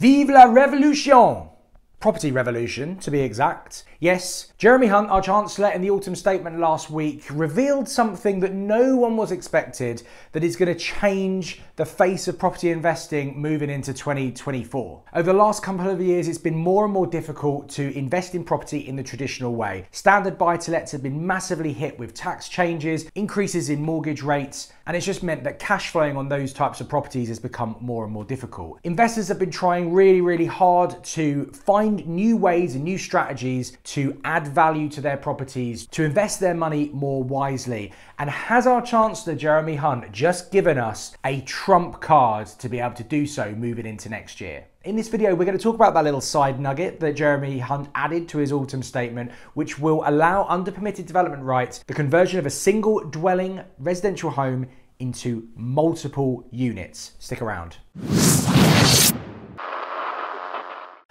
Vive la révolution! Property revolution, to be exact. Yes, Jeremy Hunt, our Chancellor, in the autumn statement last week, revealed something that no one was expected that is going to change the face of property investing moving into 2024. Over the last couple of years, it's been more and more difficult to invest in property in the traditional way. Standard buy to lets have been massively hit with tax changes, increases in mortgage rates, and it's just meant that cash flowing on those types of properties has become more and more difficult. Investors have been trying really, really hard to find new ways and new strategies to add value to their properties, to invest their money more wisely. And has our Chancellor Jeremy Hunt just given us a trump card to be able to do so moving into next year? In this video, we're going to talk about that little side nugget that Jeremy Hunt added to his autumn statement, which will allow under permitted development rights the conversion of a single dwelling residential home into multiple units. Stick around.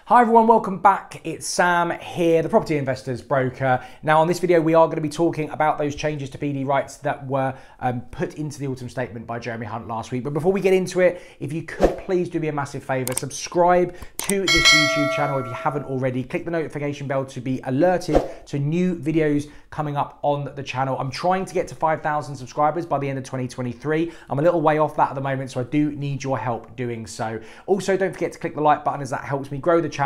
Hi everyone, welcome back. It's Sam here, the Property Investors Broker. Now on this video, we are going to be talking about those changes to PD rights that were um, put into the autumn statement by Jeremy Hunt last week. But before we get into it, if you could please do me a massive favor, subscribe to this YouTube channel if you haven't already. Click the notification bell to be alerted to new videos coming up on the channel. I'm trying to get to 5,000 subscribers by the end of 2023. I'm a little way off that at the moment, so I do need your help doing so. Also, don't forget to click the like button as that helps me grow the channel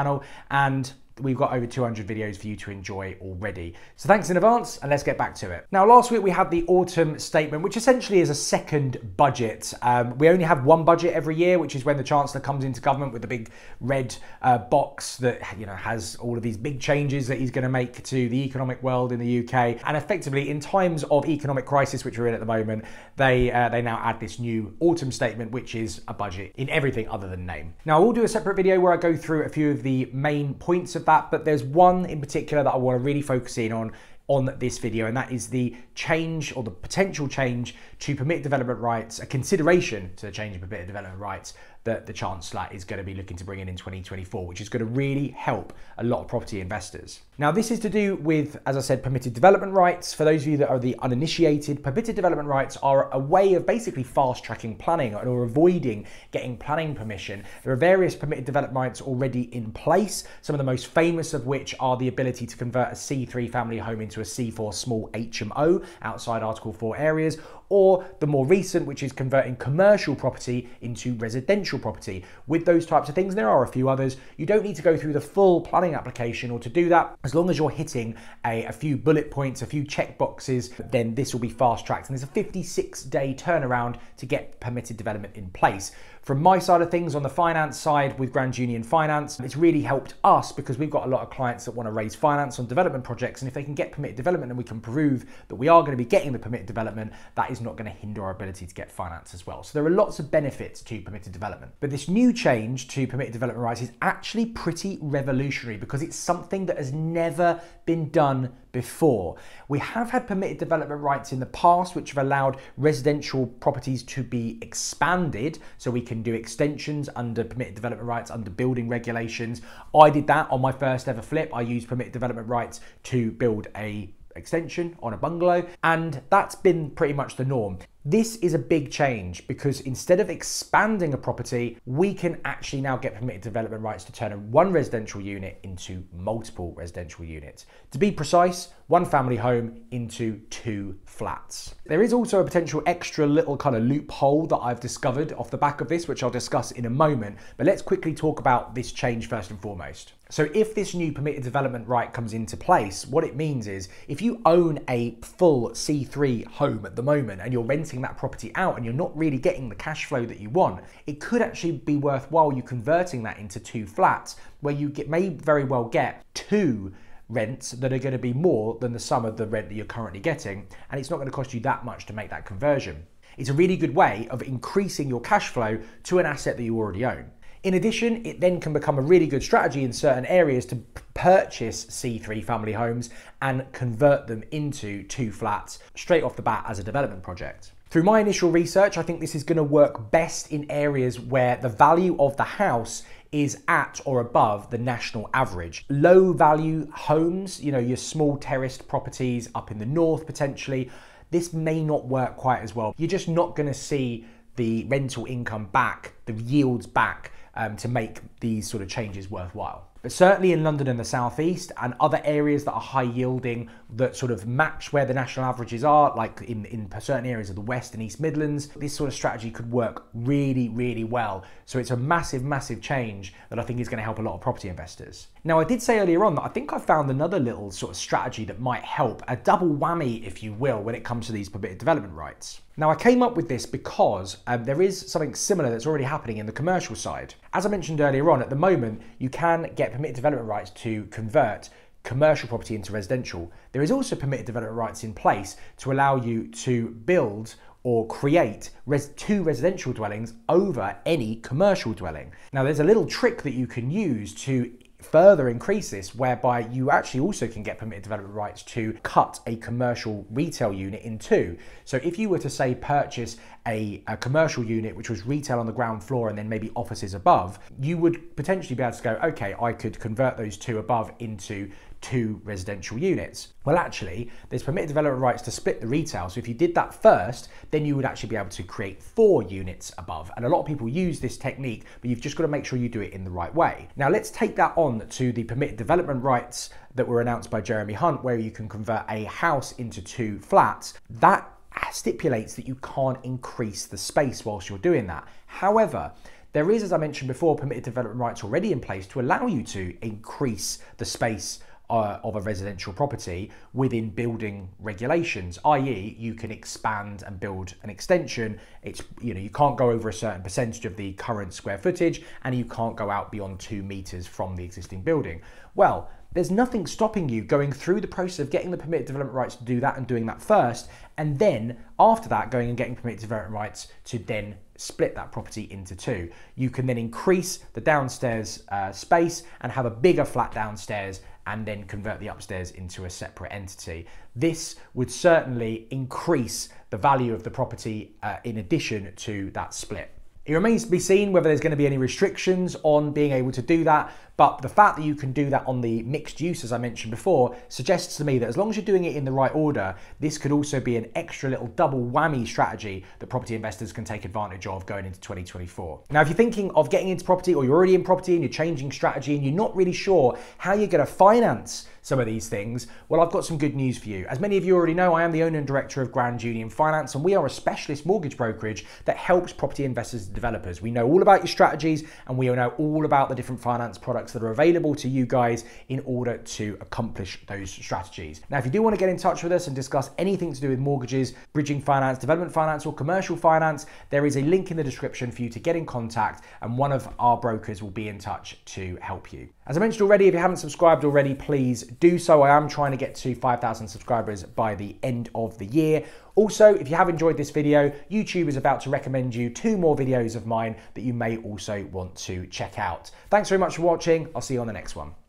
and we've got over 200 videos for you to enjoy already. So thanks in advance and let's get back to it. Now last week we had the autumn statement which essentially is a second budget. Um, we only have one budget every year which is when the Chancellor comes into government with the big red uh, box that you know has all of these big changes that he's going to make to the economic world in the UK and effectively in times of economic crisis which we're in at the moment they uh, they now add this new autumn statement which is a budget in everything other than name. Now I will do a separate video where I go through a few of the main points of of that, but there's one in particular that I want to really focus in on on this video, and that is the change or the potential change to permit development rights, a consideration to the change of permitted development rights that the Chancellor is going to be looking to bring in in 2024, which is going to really help a lot of property investors. Now, this is to do with, as I said, permitted development rights. For those of you that are the uninitiated, permitted development rights are a way of basically fast tracking planning or avoiding getting planning permission. There are various permitted development rights already in place, some of the most famous of which are the ability to convert a C3 family home into a C4 small HMO outside Article 4 areas, or the more recent, which is converting commercial property into residential property. With those types of things, there are a few others. You don't need to go through the full planning application or to do that. As long as you're hitting a, a few bullet points, a few check boxes, then this will be fast tracked. And there's a 56 day turnaround to get permitted development in place. From my side of things, on the finance side with Grand Union Finance, it's really helped us because we've got a lot of clients that want to raise finance on development projects. And if they can get permitted development and we can prove that we are going to be getting the permitted development, that is not going to hinder our ability to get finance as well. So there are lots of benefits to permitted development. But this new change to permitted development rights is actually pretty revolutionary because it's something that has never been done before. We have had permitted development rights in the past, which have allowed residential properties to be expanded. So we can do extensions under permitted development rights, under building regulations. I did that on my first ever flip. I used permitted development rights to build a extension on a bungalow, and that's been pretty much the norm. This is a big change because instead of expanding a property, we can actually now get permitted development rights to turn one residential unit into multiple residential units. To be precise, one family home into two flats. There is also a potential extra little kind of loophole that I've discovered off the back of this, which I'll discuss in a moment, but let's quickly talk about this change first and foremost. So if this new permitted development right comes into place, what it means is if you own a full C3 home at the moment and you're renting that property out and you're not really getting the cash flow that you want, it could actually be worthwhile you converting that into two flats where you get, may very well get two rents that are going to be more than the sum of the rent that you're currently getting and it's not going to cost you that much to make that conversion. It's a really good way of increasing your cash flow to an asset that you already own. In addition, it then can become a really good strategy in certain areas to purchase C3 family homes and convert them into two flats straight off the bat as a development project. Through my initial research, I think this is going to work best in areas where the value of the house is at or above the national average. Low value homes, you know, your small terraced properties up in the north potentially, this may not work quite as well. You're just not going to see the rental income back, the yields back um, to make these sort of changes worthwhile. But certainly in London and the southeast and other areas that are high yielding that sort of match where the national averages are, like in, in certain areas of the West and East Midlands, this sort of strategy could work really, really well. So it's a massive, massive change that I think is going to help a lot of property investors. Now, I did say earlier on that I think I found another little sort of strategy that might help, a double whammy, if you will, when it comes to these permitted development rights. Now, I came up with this because um, there is something similar that's already happening in the commercial side. As I mentioned earlier on, at the moment, you can get permitted development rights to convert commercial property into residential. There is also permitted development rights in place to allow you to build or create res two residential dwellings over any commercial dwelling. Now, there's a little trick that you can use to further increase this whereby you actually also can get permitted development rights to cut a commercial retail unit in two. So if you were to say purchase a, a, commercial unit which was retail on the ground floor and then maybe offices above, you would potentially be able to go, okay, I could convert those two above into two residential units. Well, actually, there's permitted development rights to split the retail. So if you did that first, then you would actually be able to create four units above. And a lot of people use this technique, but you've just got to make sure you do it in the right way. Now, let's take that on to the permitted development rights that were announced by Jeremy Hunt, where you can convert a house into two flats. That stipulates that you can't increase the space whilst you're doing that. However, there is, as I mentioned before, permitted development rights already in place to allow you to increase the space uh, of a residential property within building regulations, i.e., you can expand and build an extension. It's you know you can't go over a certain percentage of the current square footage, and you can't go out beyond two meters from the existing building. Well, there's nothing stopping you going through the process of getting the permitted development rights to do that and doing that first, and then after that, going and getting permitted development rights to then split that property into two. You can then increase the downstairs uh, space and have a bigger flat downstairs and then convert the upstairs into a separate entity. This would certainly increase the value of the property uh, in addition to that split. It remains to be seen whether there's going to be any restrictions on being able to do that, but the fact that you can do that on the mixed use, as I mentioned before, suggests to me that as long as you're doing it in the right order, this could also be an extra little double whammy strategy that property investors can take advantage of going into 2024. Now, if you're thinking of getting into property or you're already in property and you're changing strategy and you're not really sure how you're going to finance some of these things, well, I've got some good news for you. As many of you already know, I am the owner and director of Grand Union Finance, and we are a specialist mortgage brokerage that helps property investors and developers. We know all about your strategies and we know all about the different finance products that are available to you guys in order to accomplish those strategies. Now, if you do want to get in touch with us and discuss anything to do with mortgages, bridging finance, development finance, or commercial finance, there is a link in the description for you to get in contact, and one of our brokers will be in touch to help you. As I mentioned already, if you haven't subscribed already, please do so. I am trying to get to 5,000 subscribers by the end of the year. Also, if you have enjoyed this video, YouTube is about to recommend you two more videos of mine that you may also want to check out. Thanks very much for watching. I'll see you on the next one.